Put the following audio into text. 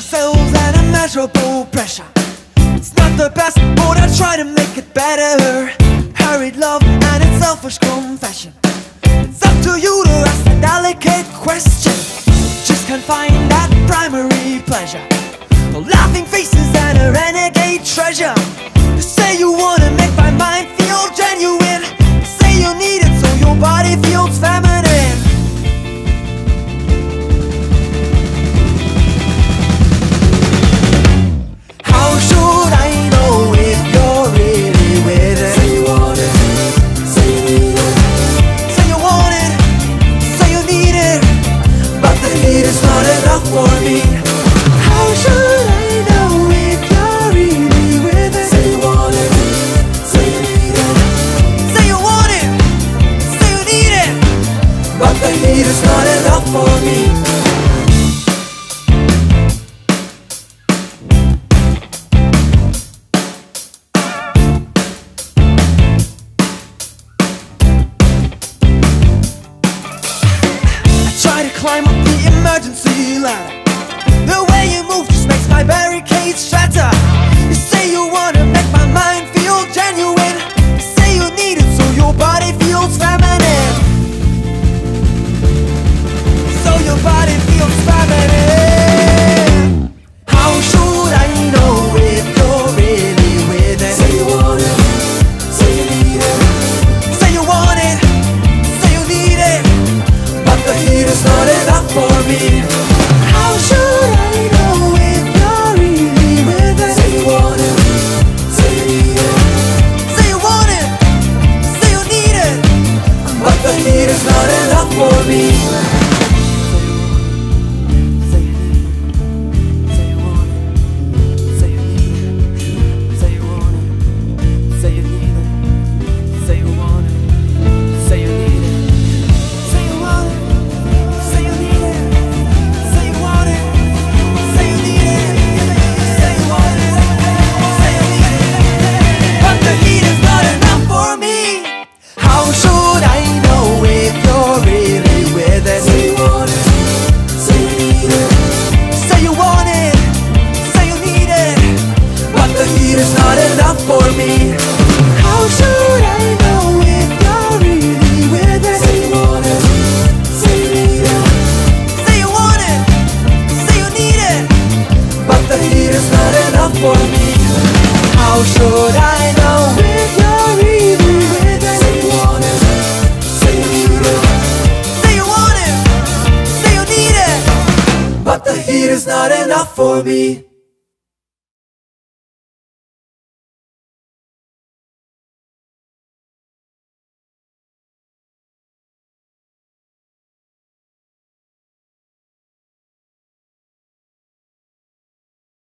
of cells and immeasurable pressure. It's not the best, but I try to make it better. Hurried love and its selfish confession. It's up to you to ask a delicate question. Just can't find that primary pleasure. Laughing faces need is not enough for me. I try to climb up the emergency ladder. The way you move just makes my barricades shatter. You say you wanna make enough for me. How should I know if you're really with it? Say you want it, say you need it, say you want it, say you need it. But the heat is not enough for me. How should I know if you're really with it? Say you want it, say you need it, say you want it, say you need it. But the heat is not enough for me.